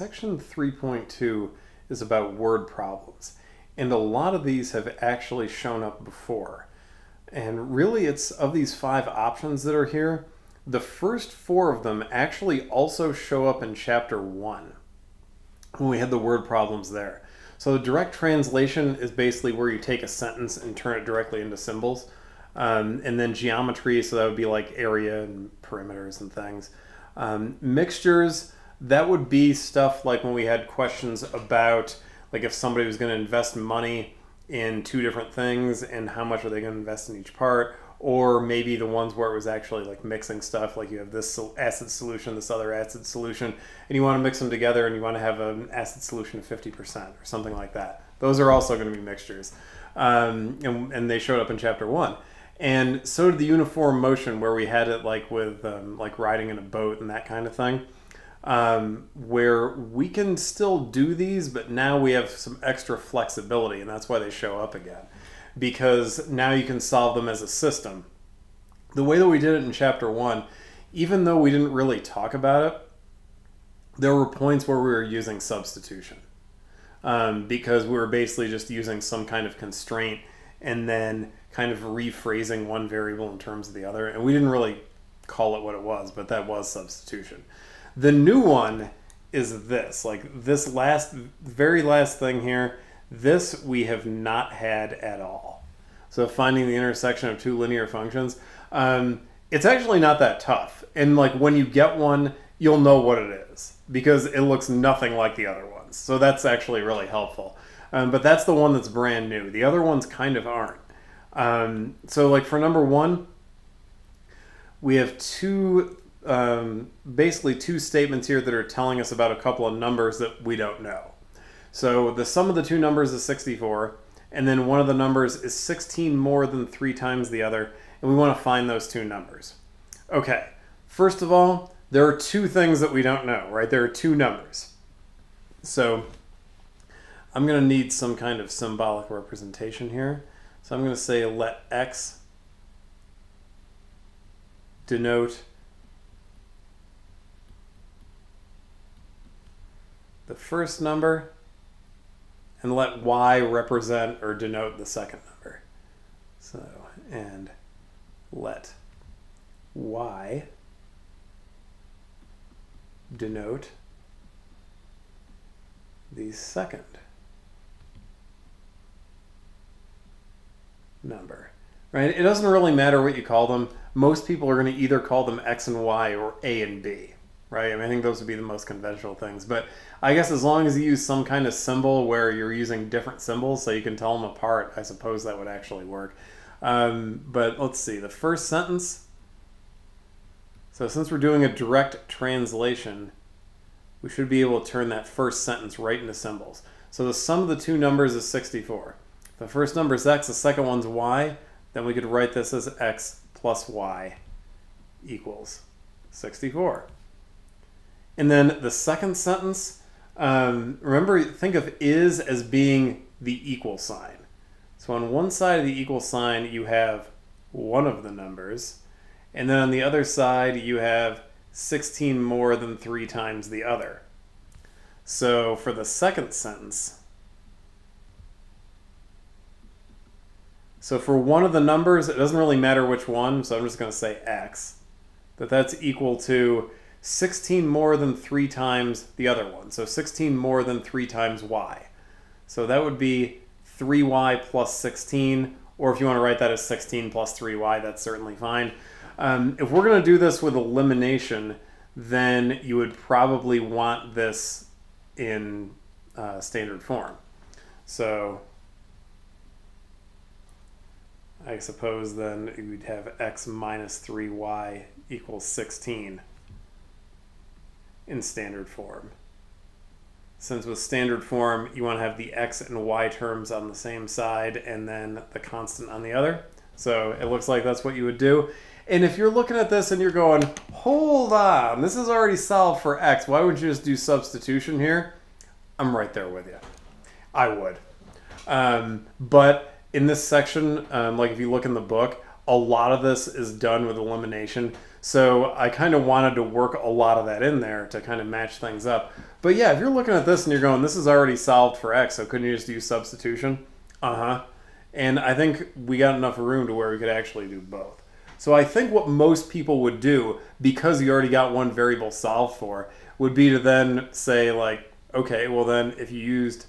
section 3.2 is about word problems. And a lot of these have actually shown up before. And really, it's of these five options that are here, the first four of them actually also show up in chapter one when we had the word problems there. So, the direct translation is basically where you take a sentence and turn it directly into symbols. Um, and then geometry, so that would be like area and perimeters and things. Um, mixtures, that would be stuff like when we had questions about like if somebody was going to invest money in two different things and how much are they going to invest in each part or maybe the ones where it was actually like mixing stuff like you have this acid solution this other acid solution and you want to mix them together and you want to have an acid solution of 50% or something like that. Those are also going to be mixtures. Um, and, and they showed up in chapter one. And so did the uniform motion where we had it like with um, like riding in a boat and that kind of thing um, where we can still do these, but now we have some extra flexibility, and that's why they show up again. Because now you can solve them as a system. The way that we did it in chapter one, even though we didn't really talk about it, there were points where we were using substitution. Um, because we were basically just using some kind of constraint and then kind of rephrasing one variable in terms of the other. And we didn't really call it what it was, but that was substitution. The new one is this. Like this last, very last thing here, this we have not had at all. So finding the intersection of two linear functions, um, it's actually not that tough. And like when you get one, you'll know what it is because it looks nothing like the other ones. So that's actually really helpful. Um, but that's the one that's brand new. The other ones kind of aren't. Um, so like for number one, we have two um, basically two statements here that are telling us about a couple of numbers that we don't know. So the sum of the two numbers is 64, and then one of the numbers is 16 more than three times the other, and we want to find those two numbers. Okay, first of all, there are two things that we don't know, right? There are two numbers. So I'm going to need some kind of symbolic representation here. So I'm going to say let x denote the first number and let y represent or denote the second number. So, and let y denote the second number. Right? It doesn't really matter what you call them. Most people are going to either call them x and y or a and b right? I mean, I think those would be the most conventional things. But I guess as long as you use some kind of symbol where you're using different symbols so you can tell them apart, I suppose that would actually work. Um, but let's see, the first sentence. So since we're doing a direct translation, we should be able to turn that first sentence right into symbols. So the sum of the two numbers is 64. The first number is x, the second one's y. Then we could write this as x plus y equals 64. And then the second sentence, um, remember, think of is as being the equal sign. So on one side of the equal sign, you have one of the numbers. And then on the other side, you have 16 more than three times the other. So for the second sentence, so for one of the numbers, it doesn't really matter which one, so I'm just going to say x, that that's equal to 16 more than three times the other one. So 16 more than three times y. So that would be 3y plus 16, or if you want to write that as 16 plus 3y, that's certainly fine. Um, if we're going to do this with elimination, then you would probably want this in uh, standard form. So I suppose then we'd have x minus 3y equals 16 in standard form. Since with standard form, you want to have the x and y terms on the same side and then the constant on the other. So it looks like that's what you would do. And if you're looking at this and you're going, hold on, this is already solved for x, why would you just do substitution here? I'm right there with you. I would. Um, but in this section, um, like if you look in the book, a lot of this is done with elimination. So I kind of wanted to work a lot of that in there to kind of match things up. But yeah, if you're looking at this and you're going, this is already solved for x, so couldn't you just use substitution? Uh huh. And I think we got enough room to where we could actually do both. So I think what most people would do, because you already got one variable solved for, would be to then say like, okay, well then if you used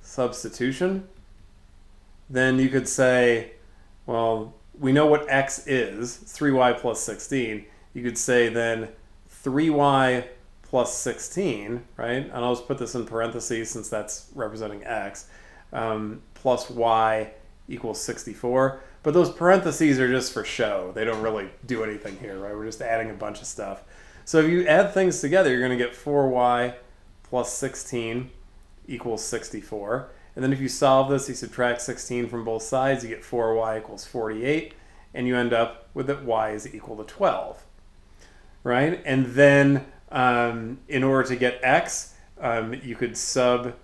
substitution, then you could say, well, we know what x is, 3y plus 16. You could say then 3y plus 16, right? And I'll just put this in parentheses since that's representing x, um, plus y equals 64. But those parentheses are just for show. They don't really do anything here, right? We're just adding a bunch of stuff. So if you add things together, you're going to get 4y plus 16 equals 64. And then if you solve this, you subtract 16 from both sides, you get 4y equals 48, and you end up with that y is equal to 12, right? And then um, in order to get x, um, you could sub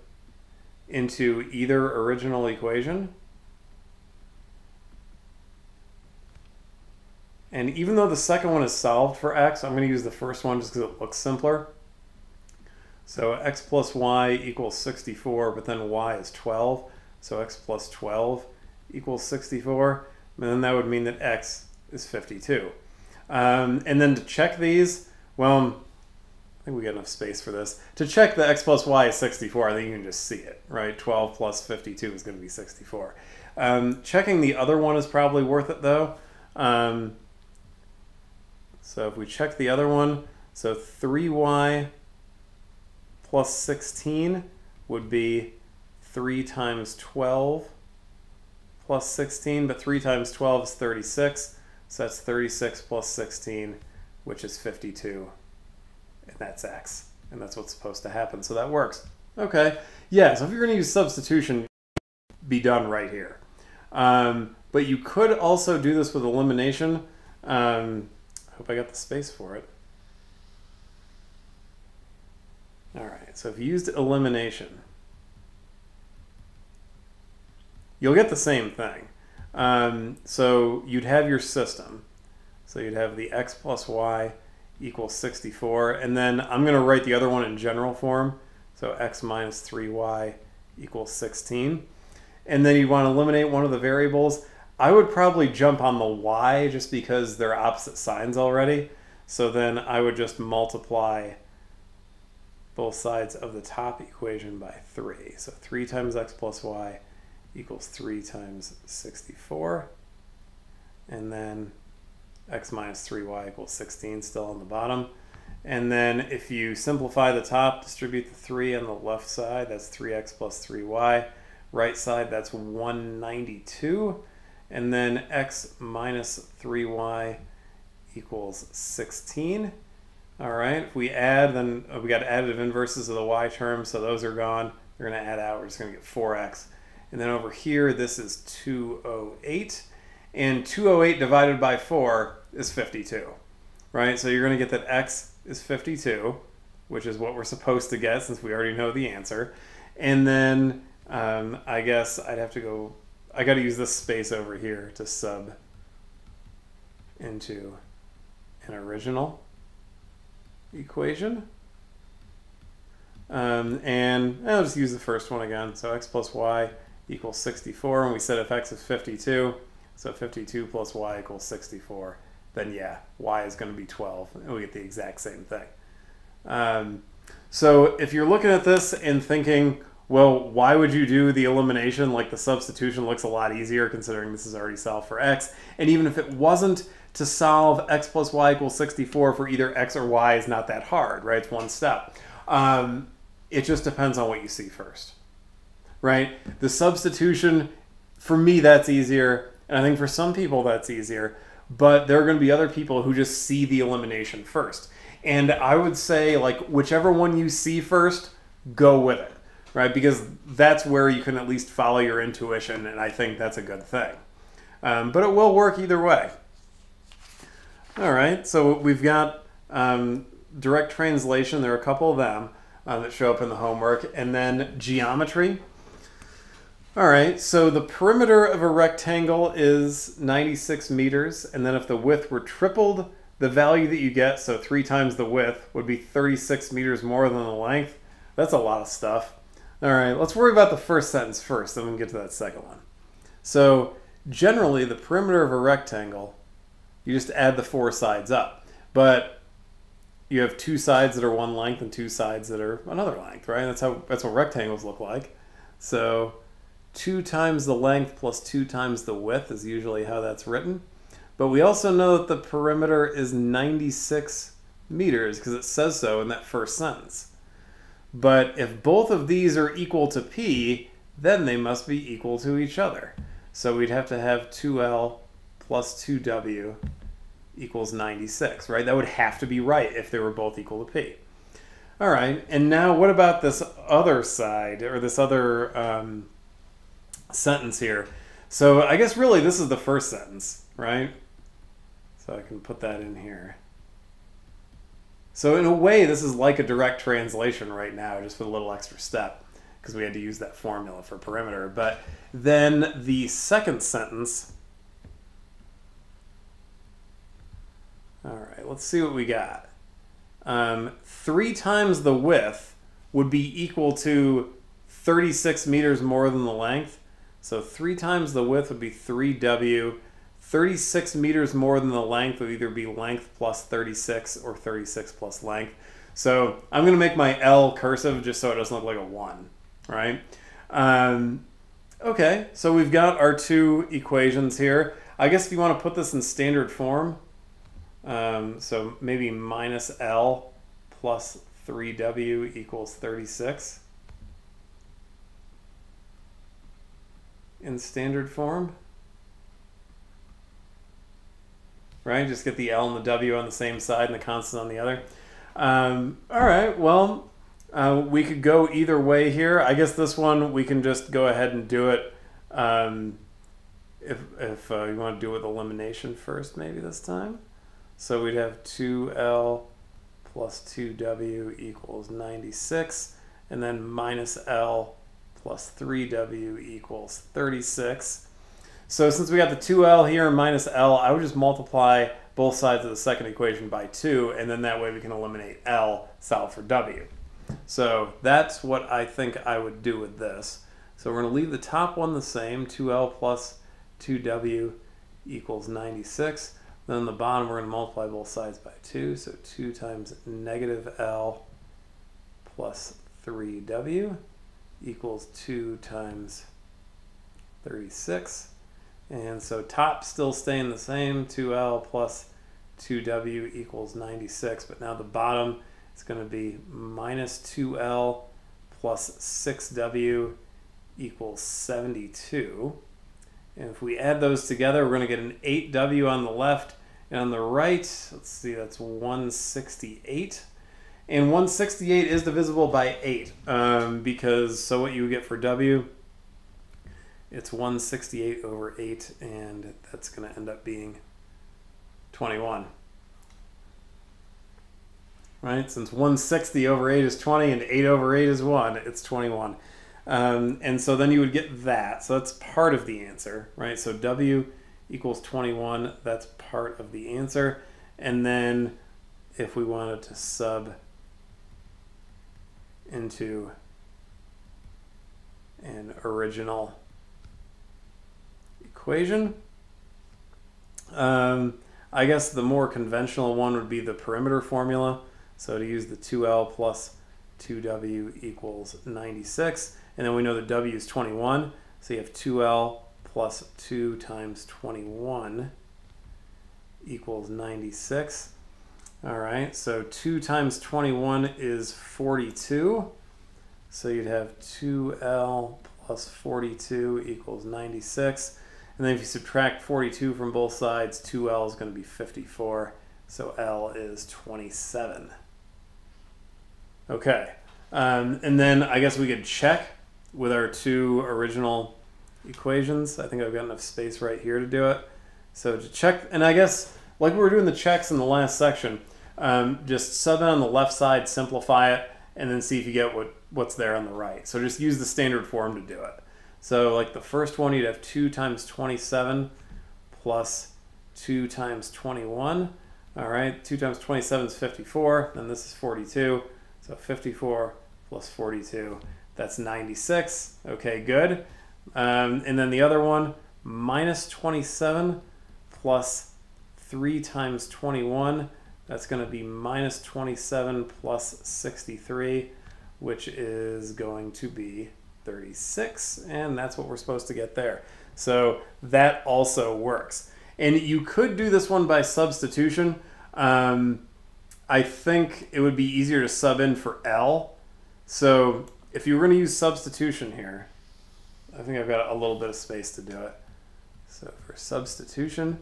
into either original equation. And even though the second one is solved for x, I'm going to use the first one just because it looks simpler. So x plus y equals 64, but then y is 12. So x plus 12 equals 64. And then that would mean that x is 52. Um, and then to check these, well, I think we got enough space for this. To check the x plus y is 64, I think you can just see it, right? 12 plus 52 is going to be 64. Um, checking the other one is probably worth it though. Um, so if we check the other one, so 3y plus 16 would be 3 times 12 plus 16, but 3 times 12 is 36, so that's 36 plus 16, which is 52, and that's x, and that's what's supposed to happen, so that works. Okay, yeah, so if you're going to use substitution, be done right here. Um, but you could also do this with elimination. Um, I hope I got the space for it. All right, so if you used elimination, you'll get the same thing. Um, so you'd have your system. So you'd have the x plus y equals 64. And then I'm going to write the other one in general form. So x minus 3y equals 16. And then you want to eliminate one of the variables. I would probably jump on the y just because they're opposite signs already. So then I would just multiply both sides of the top equation by 3. So 3 times x plus y equals 3 times 64. And then x minus 3y equals 16 still on the bottom. And then if you simplify the top, distribute the 3 on the left side, that's 3x plus 3y. Right side, that's 192. And then x minus 3y equals 16. All right, if we add, then uh, we got additive inverses of the y term, so those are gone. They're going to add out, we're just going to get 4x. And then over here, this is 208. And 208 divided by 4 is 52, right? So you're going to get that x is 52, which is what we're supposed to get since we already know the answer. And then um, I guess I'd have to go, I got to use this space over here to sub into an original equation. Um, and I'll just use the first one again. So x plus y equals 64, and we said if x is 52, so 52 plus y equals 64, then yeah, y is going to be 12, and we get the exact same thing. Um, so if you're looking at this and thinking, well, why would you do the elimination? Like the substitution looks a lot easier considering this is already solved for x. And even if it wasn't, to solve x plus y equals 64 for either x or y is not that hard, right? It's one step. Um, it just depends on what you see first, right? The substitution, for me, that's easier. And I think for some people, that's easier. But there are going to be other people who just see the elimination first. And I would say, like, whichever one you see first, go with it, right? Because that's where you can at least follow your intuition. And I think that's a good thing. Um, but it will work either way. All right, so we've got um, direct translation. There are a couple of them uh, that show up in the homework. And then geometry. All right, so the perimeter of a rectangle is 96 meters, and then if the width were tripled, the value that you get, so three times the width, would be 36 meters more than the length. That's a lot of stuff. All right, let's worry about the first sentence first, then we can get to that second one. So generally, the perimeter of a rectangle, you just add the four sides up. But you have two sides that are one length and two sides that are another length, right? That's how that's what rectangles look like. So 2 times the length plus 2 times the width is usually how that's written. But we also know that the perimeter is 96 meters because it says so in that first sentence. But if both of these are equal to p, then they must be equal to each other. So we'd have to have 2L plus 2W equals 96, right? That would have to be right if they were both equal to p. All right, and now what about this other side, or this other um, sentence here? So I guess really this is the first sentence, right? So I can put that in here. So in a way, this is like a direct translation right now, just with a little extra step, because we had to use that formula for perimeter. But then the second sentence, all right, let's see what we got um, three times the width would be equal to 36 meters more than the length. So three times the width would be 3W. 36 meters more than the length would either be length plus 36 or 36 plus length. So I'm going to make my L cursive just so it doesn't look like a 1, right? Um, okay, so we've got our two equations here. I guess if you want to put this in standard form, um, so maybe minus L plus 3W equals 36 in standard form. Right, just get the L and the W on the same side and the constant on the other. Um, all right, well, uh, we could go either way here. I guess this one we can just go ahead and do it. Um, if if uh, you want to do it with elimination first, maybe this time. So we'd have 2L plus 2W equals 96, and then minus L plus 3W equals 36. So since we got the 2L here and minus L, I would just multiply both sides of the second equation by 2, and then that way we can eliminate L, solve for W. So that's what I think I would do with this. So we're going to leave the top one the same, 2L plus 2W equals 96. Then the bottom, we're going to multiply both sides by 2. So 2 times negative L plus 3W equals 2 times 36. And so top still staying the same, 2L plus 2W equals 96. But now the bottom is going to be minus 2L plus 6W equals 72. And if we add those together, we're going to get an 8W on the left and on the right, let's see, that's 168. And 168 is divisible by 8 um, because, so what you would get for W, it's 168 over 8, and that's going to end up being 21. Right? Since 160 over 8 is 20 and 8 over 8 is 1, it's 21. Um, and so then you would get that. So that's part of the answer, right? So W equals 21. That's part of the answer. And then if we wanted to sub into an original equation, um, I guess the more conventional one would be the perimeter formula. So to use the 2L plus 2W equals 96. And then we know that W is 21. So you have 2L plus 2 times 21 equals 96. All right, so 2 times 21 is 42. So you'd have 2L plus 42 equals 96. And then if you subtract 42 from both sides, 2L is going to be 54. So L is 27. Okay, um, and then I guess we could check with our two original equations. I think I've got enough space right here to do it. So to check, and I guess like we were doing the checks in the last section, um, just sub it on the left side, simplify it, and then see if you get what, what's there on the right. So just use the standard form to do it. So like the first one, you'd have 2 times 27 plus 2 times 21. All right, 2 times 27 is 54. Then this is 42. So 54 plus 42, that's 96. Okay, good. Um, and then the other one, minus 27 plus 3 times 21. That's going to be minus 27 plus 63, which is going to be 36. And that's what we're supposed to get there. So that also works. And you could do this one by substitution. Um, I think it would be easier to sub in for L. So if you were going to use substitution here, I think I've got a little bit of space to do it. So for substitution,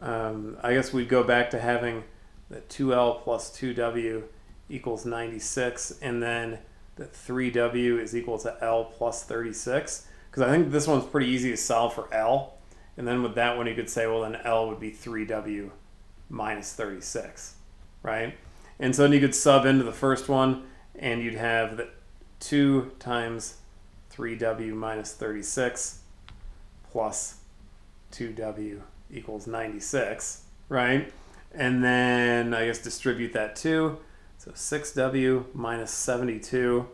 um, I guess we'd go back to having that 2L plus 2W equals 96, and then that 3W is equal to L plus 36. Because I think this one's pretty easy to solve for L. And then with that one, you could say, well, then L would be 3W minus 36, right? And so then you could sub into the first one, and you'd have that 2 times 3W minus 36 plus 2W equals 96, right? And then I guess distribute that too. So 6W minus 72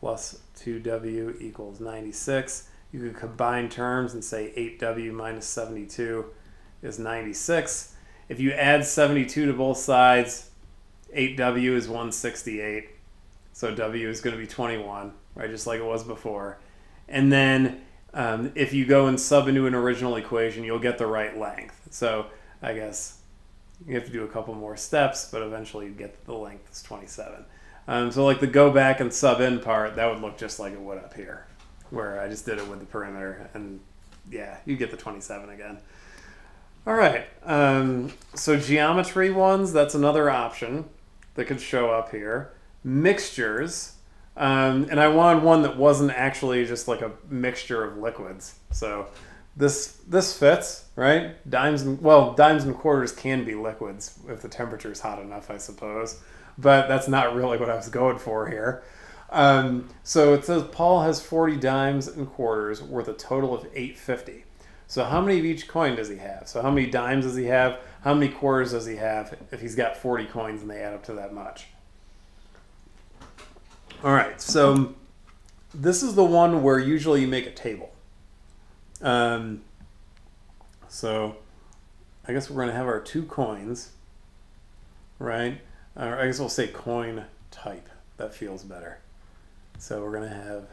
plus 2W equals 96. You could combine terms and say 8W minus 72 is 96. If you add 72 to both sides, 8W is 168. So W is going to be 21, right? Just like it was before. And then um, if you go and sub into an original equation, you'll get the right length. So I guess you have to do a couple more steps, but eventually you get the length is 27. Um, so like the go back and sub in part, that would look just like it would up here, where I just did it with the perimeter, and yeah, you get the 27 again. All right, um, so geometry ones, that's another option that could show up here. Mixtures, um, and I wanted one that wasn't actually just like a mixture of liquids. So this this fits, right? Dimes and well, dimes and quarters can be liquids if the temperature is hot enough, I suppose. But that's not really what I was going for here. Um, so it says Paul has 40 dimes and quarters worth a total of 850. So how many of each coin does he have? So how many dimes does he have? How many quarters does he have if he's got 40 coins and they add up to that much? All right, so this is the one where usually you make a table. Um, so I guess we're going to have our two coins, right? Or I guess we'll say coin type. That feels better. So we're going to have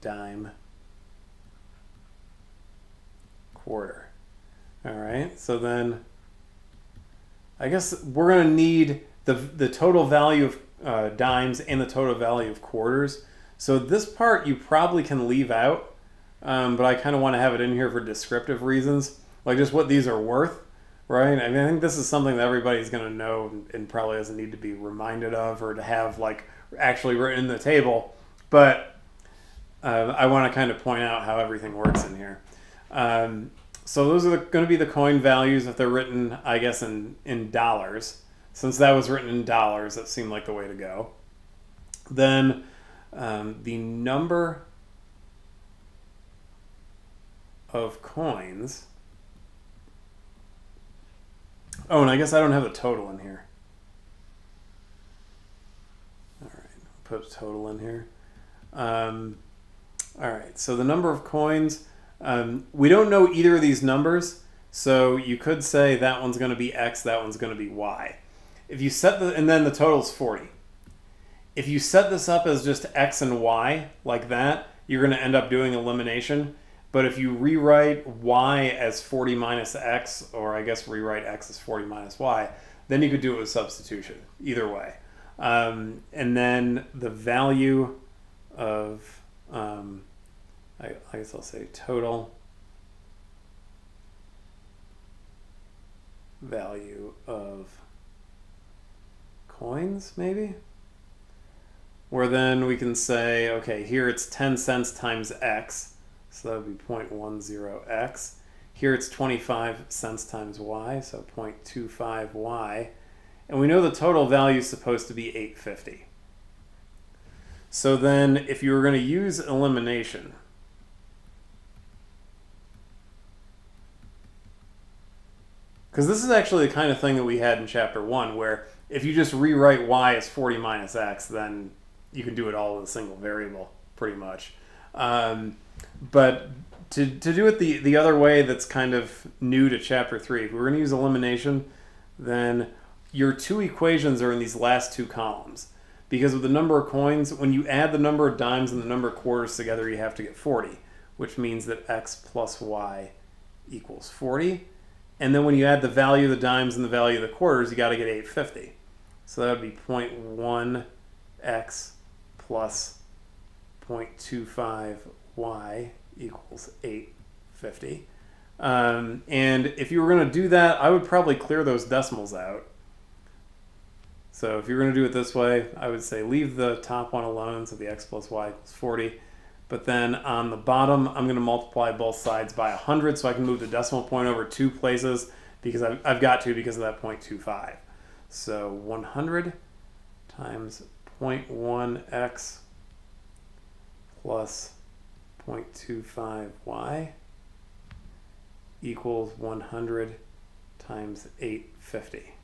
dime quarter. All right, so then I guess we're going to need the, the total value of uh, dimes and the total value of quarters. So this part you probably can leave out, um, but I kind of want to have it in here for descriptive reasons, like just what these are worth, right? I mean, I think this is something that everybody's going to know and probably doesn't need to be reminded of or to have like actually written in the table, but uh, I want to kind of point out how everything works in here. Um, so those are going to be the coin values if they're written, I guess, in, in dollars. Since that was written in dollars, that seemed like the way to go. Then um, the number of coins. Oh, and I guess I don't have a total in here. All right, put total in here. Um, all right, so the number of coins. Um, we don't know either of these numbers, so you could say that one's going to be X, that one's going to be Y. If you set the, and then the total is 40. If you set this up as just X and Y like that, you're going to end up doing elimination. But if you rewrite Y as 40 minus X, or I guess rewrite X as 40 minus Y, then you could do it with substitution, either way. Um, and then the value of, um, I, I guess I'll say total value of coins, maybe? Where then we can say, okay, here it's 10 cents times x, so that would be 0.10x. Here it's 25 cents times y, so 0.25y. And we know the total value is supposed to be 850. So then if you were going to use elimination, because this is actually the kind of thing that we had in chapter 1 where if you just rewrite y as 40 minus x, then you can do it all with a single variable, pretty much. Um, but to, to do it the, the other way that's kind of new to chapter 3, if we're going to use elimination, then your two equations are in these last two columns. Because of the number of coins, when you add the number of dimes and the number of quarters together, you have to get 40, which means that x plus y equals 40. And then when you add the value of the dimes and the value of the quarters, you got to get 850. So that would be 0.1x plus 0.25y equals 850. Um, and if you were going to do that, I would probably clear those decimals out. So if you're going to do it this way, I would say leave the top one alone, so the x plus y equals 40. But then on the bottom, I'm going to multiply both sides by 100 so I can move the decimal point over two places because I've, I've got to because of that 0.25. So 100 times 0.1x plus 0.25y equals 100 times 850.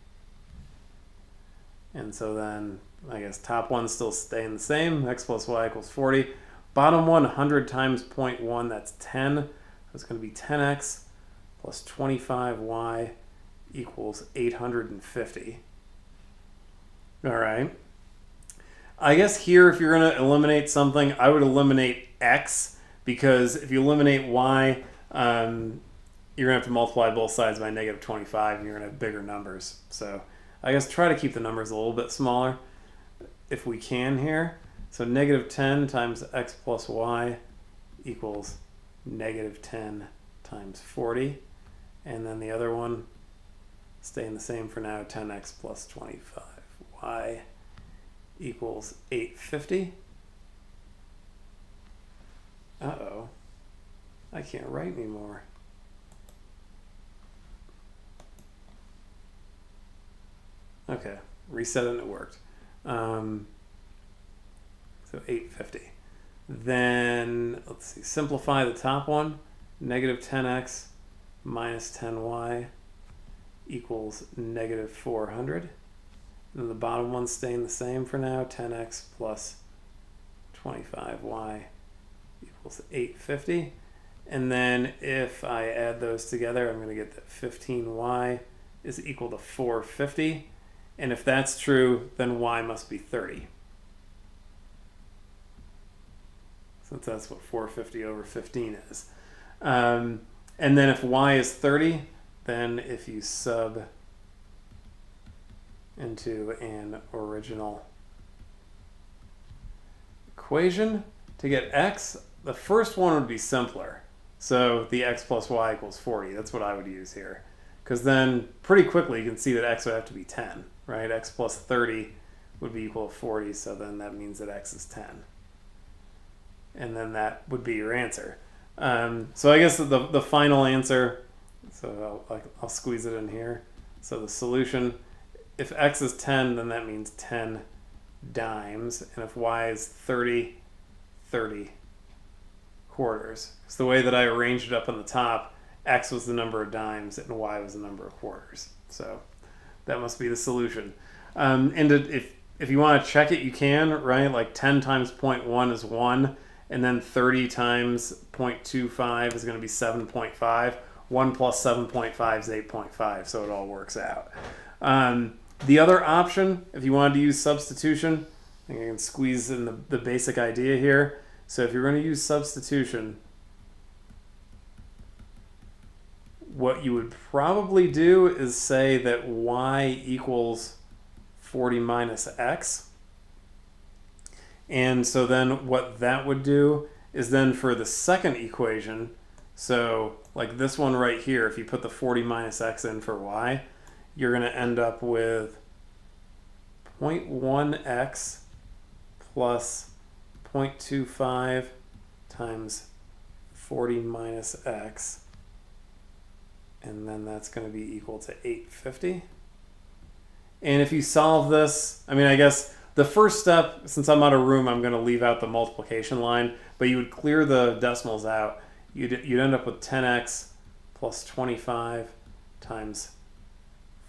And so then, I guess top one still staying the same, x plus y equals 40. Bottom one, 100 times 0.1, that's 10. That's going to be 10x plus 25y equals 850. All right. I guess here, if you're going to eliminate something, I would eliminate x because if you eliminate y, um, you're going to have to multiply both sides by negative 25 and you're going to have bigger numbers. So I guess try to keep the numbers a little bit smaller if we can here. So negative 10 times x plus y equals negative 10 times 40. And then the other one staying the same for now, 10x plus 25y equals 850. Uh-oh. I can't write anymore. Okay, reset and it worked. Um, so 850. Then, let's see, simplify the top one. Negative 10x minus 10y equals negative 400. And the bottom one's staying the same for now. 10x plus 25y equals 850. And then if I add those together, I'm going to get that 15y is equal to 450. And if that's true, then y must be 30. Since that's what 450 over 15 is. Um, and then if y is 30, then if you sub into an original equation to get x, the first one would be simpler. So the x plus y equals 40. That's what I would use here. Because then pretty quickly you can see that x would have to be 10 right? x plus 30 would be equal to 40, so then that means that x is 10. And then that would be your answer. Um, so I guess the, the final answer, so I'll, I'll squeeze it in here. So the solution, if x is 10, then that means 10 dimes. And if y is 30, 30 quarters. Because the way that I arranged it up on the top, x was the number of dimes and y was the number of quarters. So that must be the solution. Um, and if if you want to check it, you can, right? Like 10 times 0.1 is 1, and then 30 times 0.25 is going to be 7.5. 1 plus 7.5 is 8.5, so it all works out. Um, the other option, if you wanted to use substitution, I think I can squeeze in the, the basic idea here. So if you're going to use substitution, what you would probably do is say that y equals 40 minus x. And so then what that would do is then for the second equation, so like this one right here, if you put the 40 minus x in for y, you're going to end up with 0.1x plus 0.25 times 40 minus x and then that's going to be equal to 850. And if you solve this, I mean, I guess the first step, since I'm out of room, I'm going to leave out the multiplication line, but you would clear the decimals out. You'd, you'd end up with 10x plus 25 times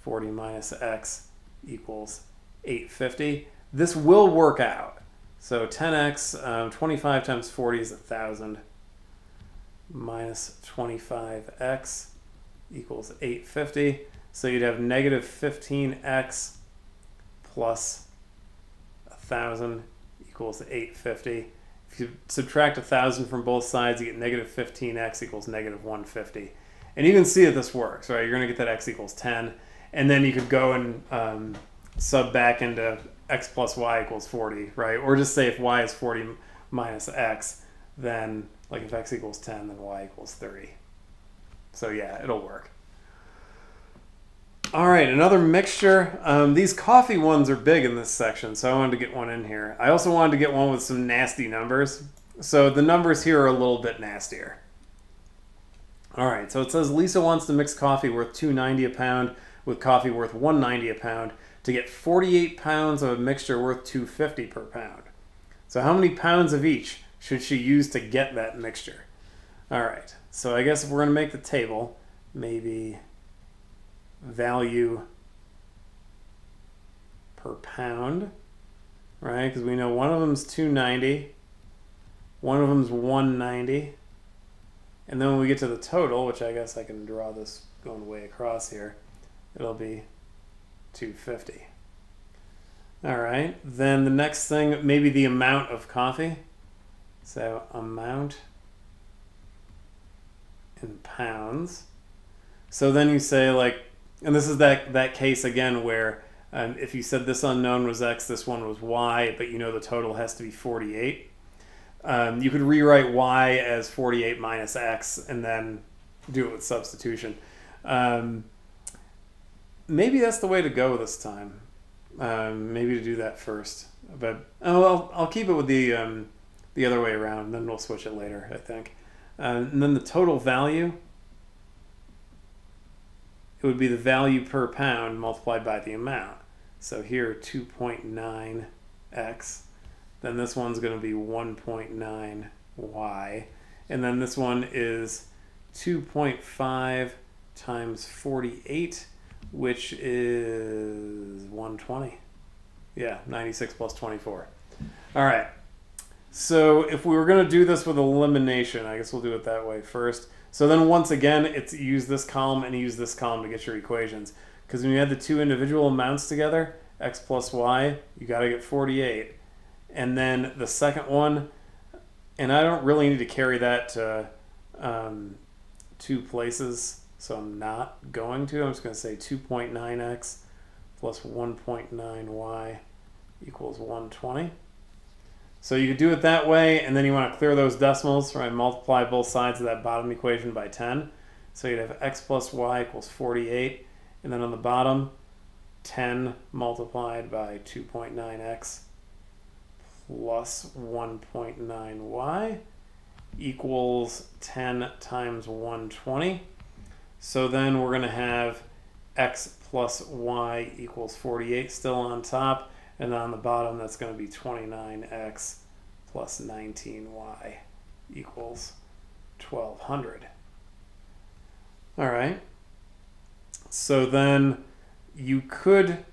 40 minus x equals 850. This will work out. So 10x, um, 25 times 40 is 1,000 minus 25x equals 850. So you'd have negative 15x plus 1,000 equals 850. If you subtract 1,000 from both sides, you get negative 15x equals negative 150. And you can see that this works, right? You're going to get that x equals 10. And then you could go and um, sub back into x plus y equals 40, right? Or just say if y is 40 minus x, then like if x equals 10, then y equals 30. So yeah, it'll work. All right, another mixture. Um, these coffee ones are big in this section, so I wanted to get one in here. I also wanted to get one with some nasty numbers. So the numbers here are a little bit nastier. All right, so it says Lisa wants to mix coffee worth 2.90 a pound with coffee worth 190 a pound to get 48 pounds of a mixture worth 2.50 per pound. So how many pounds of each should she use to get that mixture? All right, so I guess if we're going to make the table, maybe value per pound, right? Because we know one of them is 290, one of them is 190, and then when we get to the total, which I guess I can draw this going way across here, it'll be 250. All right, then the next thing, maybe the amount of coffee. So amount in pounds. So then you say like and this is that that case again where um, if you said this unknown was x, this one was y, but you know the total has to be 48. Um, you could rewrite y as 48 minus x and then do it with substitution. Um, maybe that's the way to go this time. Um, maybe to do that first. But oh, I'll, I'll keep it with the, um, the other way around, and then we'll switch it later, I think. Uh, and then the total value it would be the value per pound multiplied by the amount. So here 2.9x. Then this one's going to be 1.9y. And then this one is 2.5 times 48, which is 120. Yeah, 96 plus 24. All right. So if we were going to do this with elimination, I guess we'll do it that way first. So then once again, it's use this column and use this column to get your equations. Because when you add the two individual amounts together, x plus y, you got to get 48. And then the second one, and I don't really need to carry that to um, two places, so I'm not going to. I'm just going to say 2.9x plus 1.9y equals 120. So you could do it that way, and then you want to clear those decimals, right? Multiply both sides of that bottom equation by 10. So you'd have x plus y equals 48, and then on the bottom, 10 multiplied by 2.9x plus 1.9y equals 10 times 120. So then we're going to have x plus y equals 48 still on top. And on the bottom, that's going to be 29x plus 19y equals 1200. All right. So then you could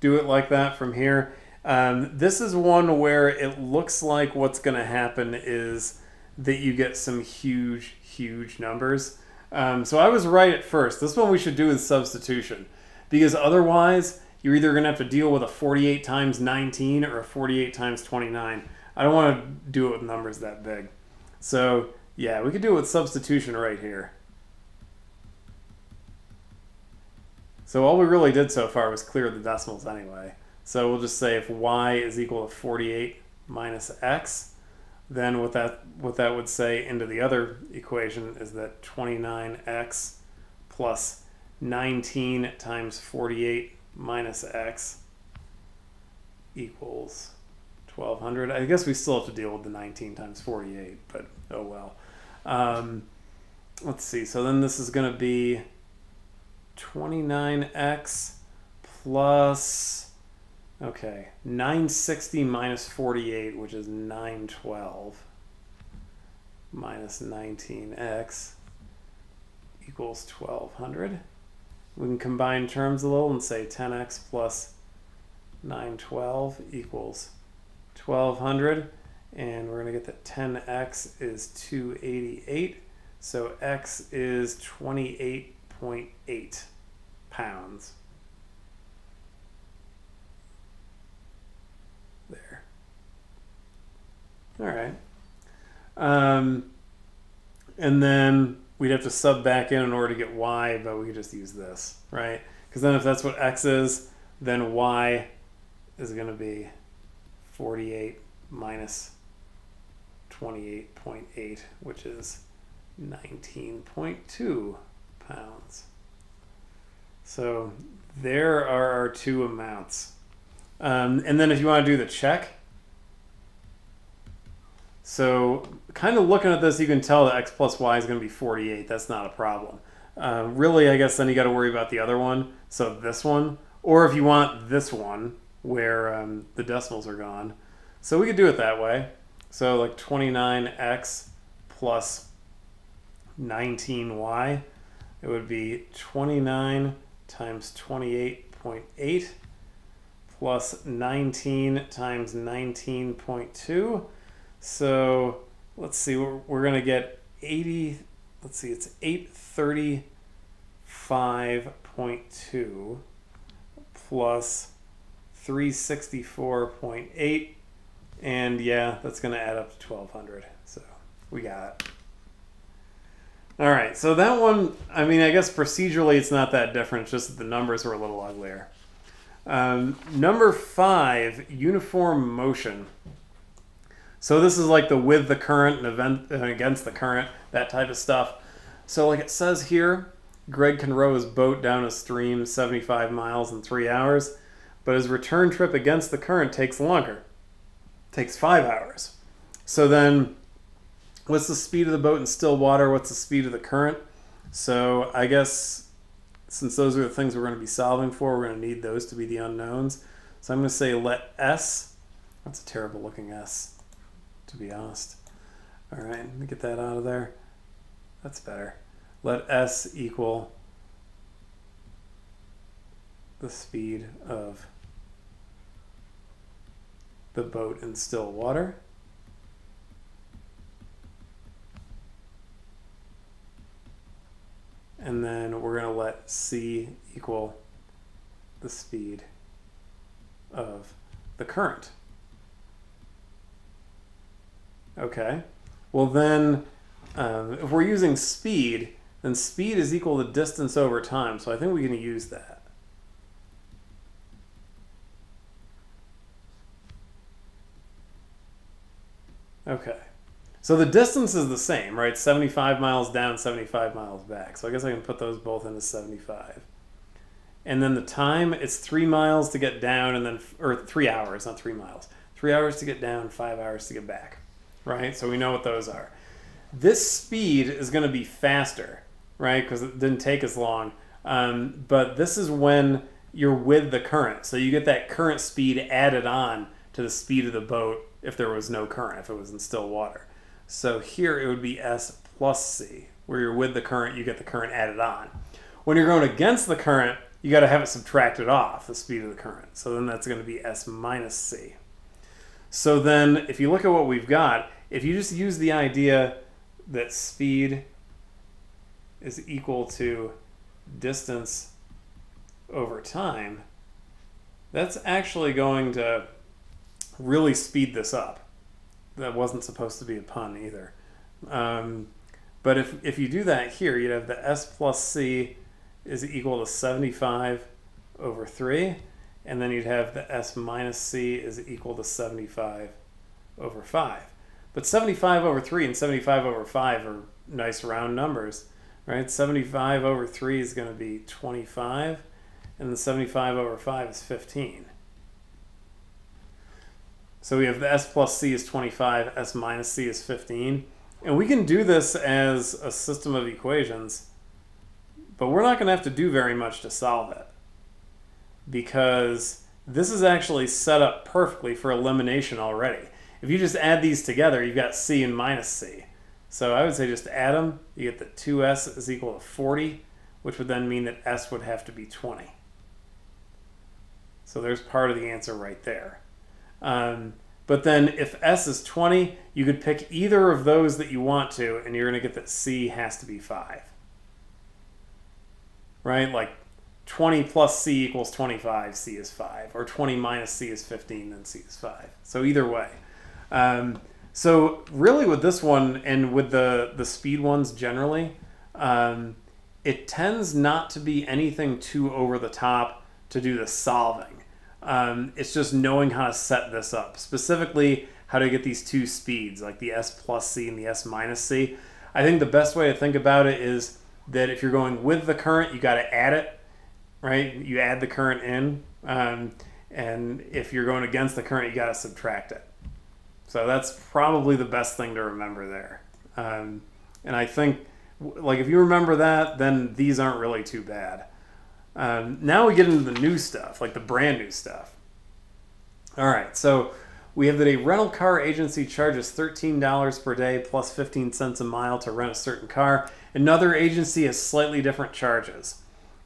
do it like that from here. Um, this is one where it looks like what's going to happen is that you get some huge, huge numbers. Um, so I was right at first. This one we should do with substitution because otherwise you're either going to have to deal with a 48 times 19 or a 48 times 29. I don't want to do it with numbers that big. So yeah, we could do it with substitution right here. So all we really did so far was clear the decimals anyway. So we'll just say if y is equal to 48 minus x, then what that what that would say into the other equation is that 29x plus 19 times 48 minus x equals 1200. I guess we still have to deal with the 19 times 48, but oh well. Um, let's see. So then this is going to be 29x plus, Okay, 960 minus 48, which is 912, minus 19x equals 1200. We can combine terms a little and say 10x plus 912 equals 1200. And we're going to get that 10x is 288. So x is 28.8 pounds. There. All right. Um, and then we'd have to sub back in in order to get y, but we could just use this, right? Because then if that's what x is, then y is going to be 48 minus 28.8, which is 19.2 pounds. So there are our two amounts. Um, and then if you want to do the check, so kind of looking at this, you can tell that x plus y is going to be 48. That's not a problem. Uh, really, I guess then you got to worry about the other one. So this one, or if you want this one where um, the decimals are gone. So we could do it that way. So like 29x plus 19y, it would be 29 times 28.8 plus 19 times 19.2. So let's see, we're, we're going to get 80, let's see, it's 835.2 plus 364.8 and yeah, that's going to add up to 1200. So we got it. All right, so that one, I mean, I guess procedurally it's not that different, just the numbers were a little uglier. Um, number five, uniform motion. So this is like the with the current and event and against the current, that type of stuff. So like it says here, Greg can row his boat down a stream 75 miles in three hours, but his return trip against the current takes longer takes five hours. So then, what's the speed of the boat in still water? What's the speed of the current? So I guess since those are the things we're going to be solving for, we're going to need those to be the unknowns. So I'm going to say let S, that's a terrible looking S, to be honest. All right, let me get that out of there. That's better. Let S equal the speed of the boat in still water. And then let c equal the speed of the current. Okay, well then um, if we're using speed, then speed is equal to distance over time. So I think we can use that. Okay. So the distance is the same, right? 75 miles down, 75 miles back. So I guess I can put those both into 75. And then the time, it's three miles to get down and then, or three hours, not three miles. Three hours to get down, five hours to get back, right? So we know what those are. This speed is going to be faster, right? Because it didn't take as long. Um, but this is when you're with the current. So you get that current speed added on to the speed of the boat if there was no current, if it was in still water. So here it would be S plus C. Where you're with the current, you get the current added on. When you're going against the current, you got to have it subtracted off the speed of the current. So then that's going to be S minus C. So then if you look at what we've got, if you just use the idea that speed is equal to distance over time, that's actually going to really speed this up. That wasn't supposed to be a pun either. Um, but if, if you do that here, you'd have the s plus c is equal to 75 over 3. And then you'd have the s minus c is equal to 75 over 5. But 75 over 3 and 75 over 5 are nice round numbers, right? 75 over 3 is going to be 25, and the 75 over 5 is 15. So we have the s plus c is 25, s minus c is 15. And we can do this as a system of equations, but we're not going to have to do very much to solve it. Because this is actually set up perfectly for elimination already. If you just add these together, you've got c and minus c. So I would say just add them. You get that 2s is equal to 40, which would then mean that s would have to be 20. So there's part of the answer right there. Um, but then if s is 20, you could pick either of those that you want to, and you're going to get that c has to be 5. Right? Like 20 plus c equals 25, c is 5. Or 20 minus c is 15, then c is 5. So either way. Um, so really with this one and with the, the speed ones generally, um, it tends not to be anything too over the top to do the solving. Um, it's just knowing how to set this up, specifically how to get these two speeds, like the S plus C and the S minus C. I think the best way to think about it is that if you're going with the current, you got to add it, right? You add the current in, um, and if you're going against the current, you got to subtract it. So that's probably the best thing to remember there. Um, and I think, like, if you remember that, then these aren't really too bad. Um, now we get into the new stuff, like the brand new stuff. All right, so we have that a rental car agency charges $13 per day plus 15 cents a mile to rent a certain car. Another agency has slightly different charges.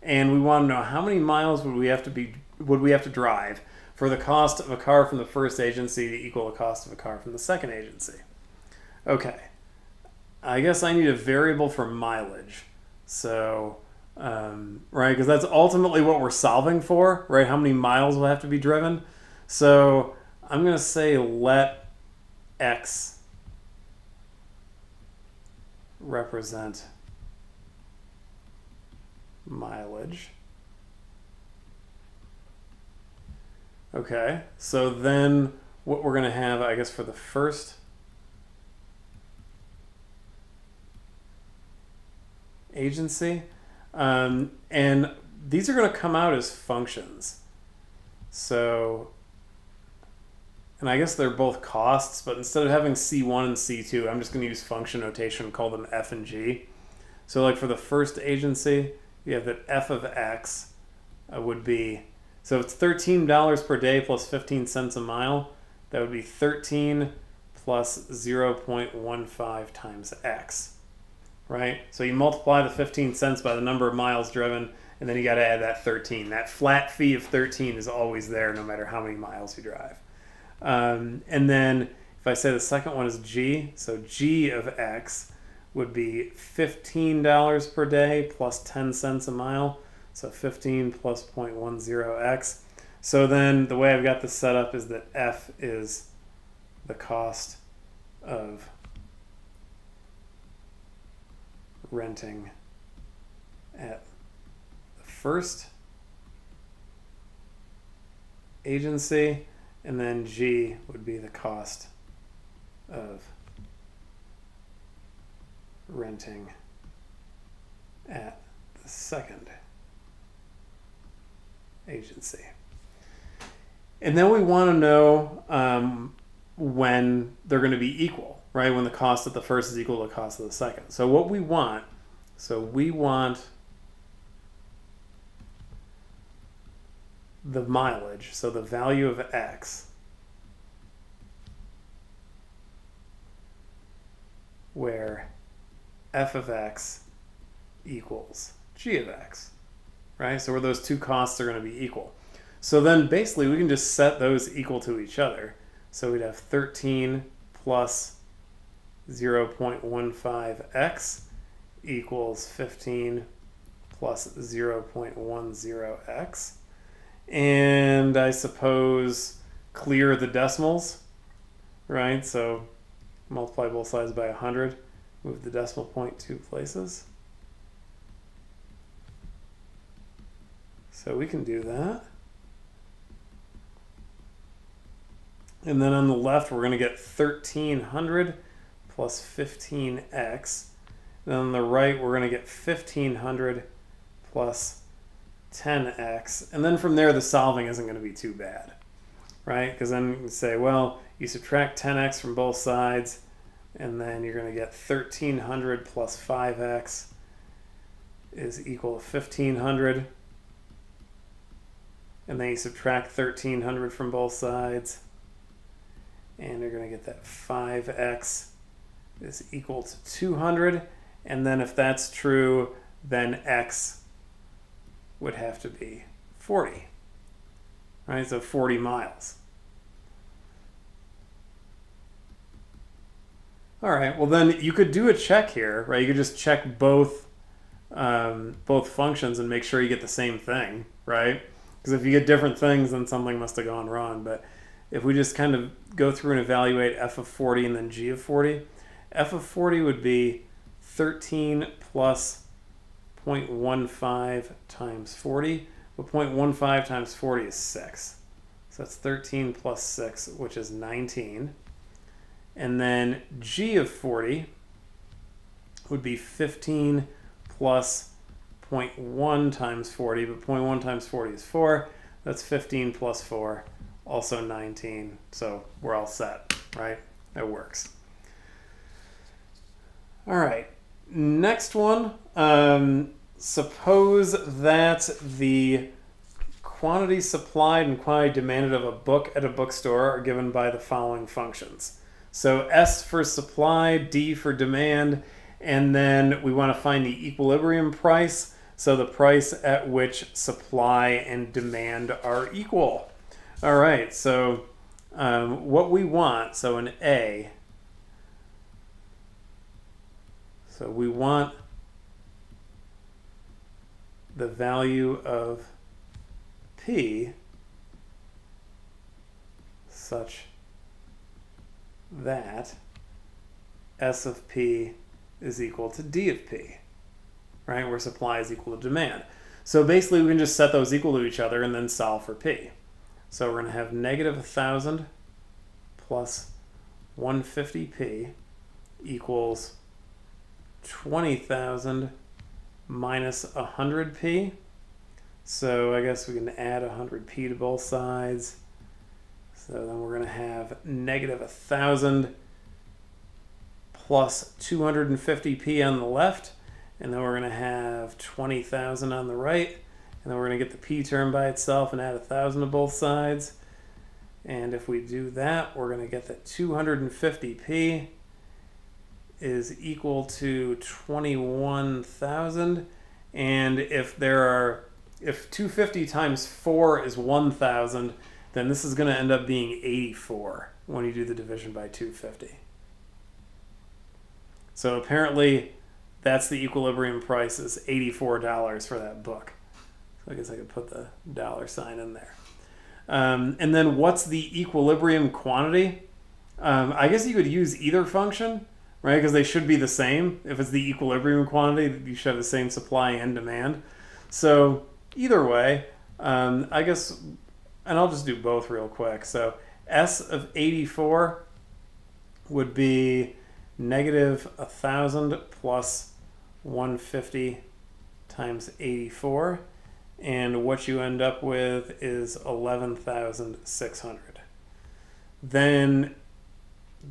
And we want to know how many miles would we have to be would we have to drive for the cost of a car from the first agency to equal the cost of a car from the second agency. Okay. I guess I need a variable for mileage. So um, right? Because that's ultimately what we're solving for, right? How many miles will have to be driven. So I'm going to say let x represent mileage. Okay, so then what we're going to have, I guess, for the first agency, um, and these are going to come out as functions. So, and I guess they're both costs, but instead of having C1 and C2, I'm just going to use function notation call them F and G. So like for the first agency, you have that F of X uh, would be, so it's $13 per day plus 15 cents a mile. That would be 13 plus 0.15 times X right? So you multiply the 15 cents by the number of miles driven, and then you got to add that 13. That flat fee of 13 is always there no matter how many miles you drive. Um, and then if I say the second one is G, so G of X would be $15 per day plus 10 cents a mile. So 15 plus 0.10x. So then the way I've got this set up is that F is the cost of renting at the first agency, and then G would be the cost of renting at the second agency. And then we want to know um, when they're going to be equal right? When the cost of the first is equal to the cost of the second. So what we want, so we want the mileage, so the value of x, where f of x equals g of x, right? So where those two costs are going to be equal. So then basically we can just set those equal to each other. So we'd have 13 plus 0.15x equals 15 plus 0.10x. And I suppose clear the decimals, right? So multiply both sides by 100, move the decimal point two places. So we can do that. And then on the left, we're going to get 1300 plus 15x. Then on the right, we're going to get 1500 plus 10x. And then from there, the solving isn't going to be too bad, right? Because then you can say, well, you subtract 10x from both sides, and then you're going to get 1300 plus 5x is equal to 1500. And then you subtract 1300 from both sides. And you're going to get that 5x is equal to 200. And then if that's true, then x would have to be 40. Right, so 40 miles. All right, well then you could do a check here, right? You could just check both um, both functions and make sure you get the same thing, right? Because if you get different things, then something must have gone wrong. But if we just kind of go through and evaluate f of 40 and then g of 40, f of 40 would be 13 plus 0.15 times 40. But 0.15 times 40 is 6. So that's 13 plus 6, which is 19. And then g of 40 would be 15 plus 0.1 times 40, but 0.1 times 40 is 4. That's 15 plus 4, also 19. So we're all set, right? That works. All right, next one. Um, suppose that the quantity supplied and quantity demanded of a book at a bookstore are given by the following functions. So S for supply, D for demand, and then we want to find the equilibrium price, so the price at which supply and demand are equal. All right, so um, what we want, so an A, so we want the value of P such that S of P is equal to D of P, right? Where supply is equal to demand. So basically we can just set those equal to each other and then solve for P. So we're going to have negative 1,000 plus 150P equals 20,000 minus 100P. So I guess we can add 100P to both sides. So then we're going to have negative 1,000 plus 250p on the left, and then we're going to have 20,000 on the right, and then we're going to get the p term by itself and add 1,000 to both sides. And if we do that, we're going to get that 250p is equal to 21,000. And if there are, if 250 times 4 is 1,000, then this is going to end up being 84 when you do the division by 250. So apparently, that's the equilibrium price is $84 for that book. So I guess I could put the dollar sign in there. Um, and then what's the equilibrium quantity? Um, I guess you could use either function, right? Because they should be the same. If it's the equilibrium quantity, you should have the same supply and demand. So either way, um, I guess, and I'll just do both real quick. So S of 84 would be negative 1,000 plus 150 times 84. And what you end up with is 11,600. Then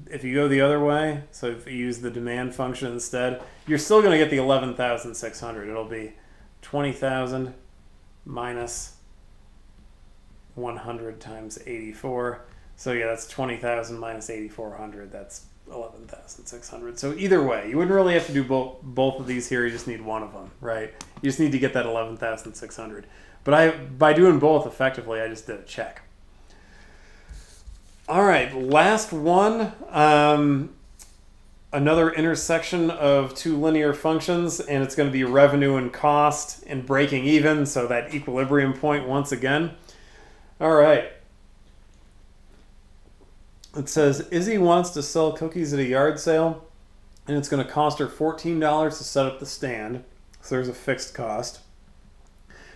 if you go the other way, so if you use the demand function instead, you're still going to get the 11,600. It'll be 20,000 minus 100 times 84. So yeah, that's 20,000 minus 8,400. That's 11,600. So either way, you wouldn't really have to do both both of these here. You just need one of them, right? You just need to get that 11,600. But I by doing both effectively, I just did a check. All right, last one. Um, another intersection of two linear functions, and it's going to be revenue and cost and breaking even, so that equilibrium point once again. All right. It says Izzy wants to sell cookies at a yard sale, and it's going to cost her $14 to set up the stand. So there's a fixed cost.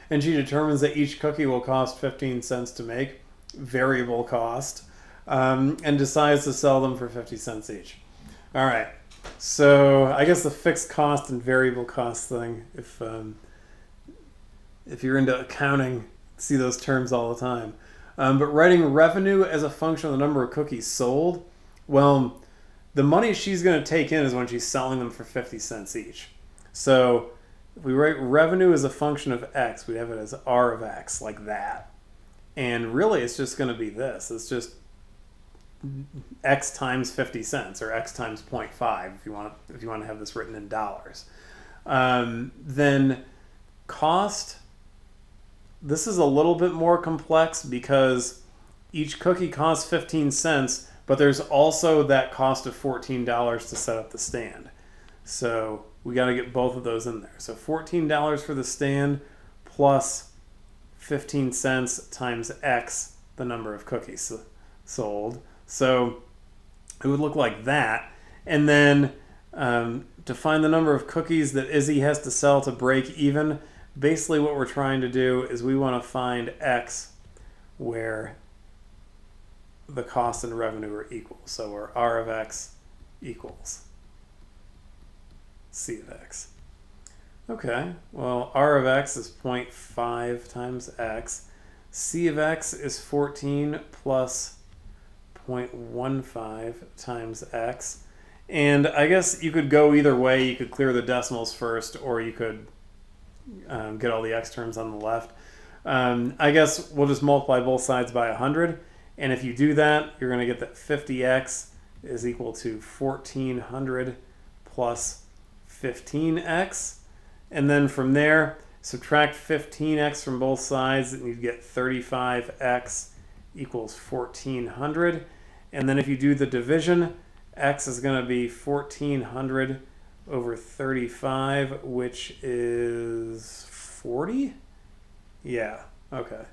And she determines that each cookie will cost 15 cents to make, variable cost, um, and decides to sell them for 50 cents each. All right. So I guess the fixed cost and variable cost thing, if um, if you're into accounting, see those terms all the time. Um, but writing revenue as a function of the number of cookies sold, well, the money she's going to take in is when she's selling them for 50 cents each. So if we write revenue as a function of x, we have it as r of x, like that. And really, it's just going to be this. It's just x times 50 cents or x times 0.5 if you want if you want to have this written in dollars. Um, then cost this is a little bit more complex because each cookie costs 15 cents but there's also that cost of $14 to set up the stand. So we got to get both of those in there. So $14 for the stand plus 15 cents times x the number of cookies sold so it would look like that. And then um, to find the number of cookies that Izzy has to sell to break even, basically what we're trying to do is we want to find X where the cost and revenue are equal. So where R of X equals C of X. Okay, well, R of X is 0.5 times X. C of X is 14 plus 0.15 times x. And I guess you could go either way. You could clear the decimals first, or you could um, get all the x terms on the left. Um, I guess we'll just multiply both sides by 100. And if you do that, you're going to get that 50x is equal to 1400 plus 15x. And then from there, subtract 15x from both sides, and you get 35x equals 1400. And then if you do the division, x is going to be 1400 over 35, which is 40? Yeah, okay.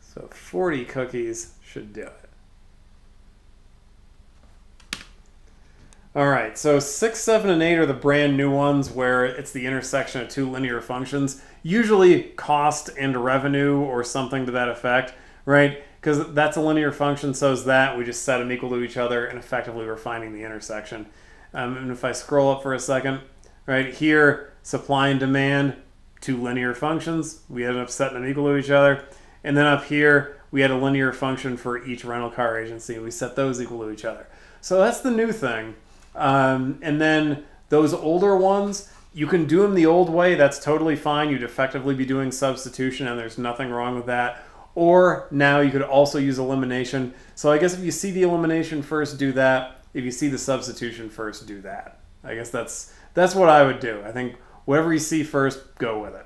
So 40 cookies should do it. All right, so 6, 7, and 8 are the brand new ones where it's the intersection of two linear functions, usually cost and revenue or something to that effect, right? Because that's a linear function, so is that. We just set them equal to each other, and effectively we're finding the intersection. Um, and if I scroll up for a second, right here, supply and demand, two linear functions. We ended up setting them equal to each other. And then up here, we had a linear function for each rental car agency. We set those equal to each other. So that's the new thing. Um, and then those older ones, you can do them the old way. That's totally fine. You'd effectively be doing substitution, and there's nothing wrong with that. Or now you could also use elimination. So I guess if you see the elimination first, do that. If you see the substitution first, do that. I guess that's that's what I would do. I think whatever you see first, go with it.